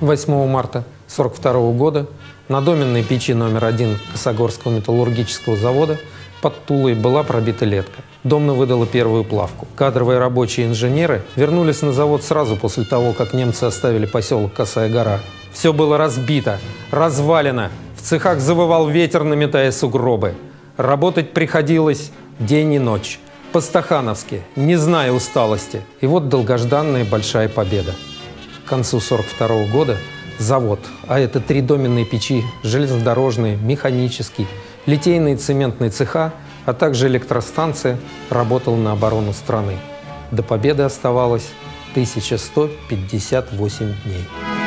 8 марта 1942 года на доменной печи номер один Косогорского металлургического завода под Тулой была пробита летка. Домна выдала первую плавку. Кадровые рабочие инженеры вернулись на завод сразу после того, как немцы оставили поселок Косая гора. Все было разбито, развалено. В цехах завывал ветер, наметая сугробы. Работать приходилось день и ночь. По-стахановски, не зная усталости. И вот долгожданная большая победа. К концу 1942 года завод, а это три доменные печи, железнодорожные, механический, литейные цементные цеха, а также электростанция, работал на оборону страны. До победы оставалось 1158 дней.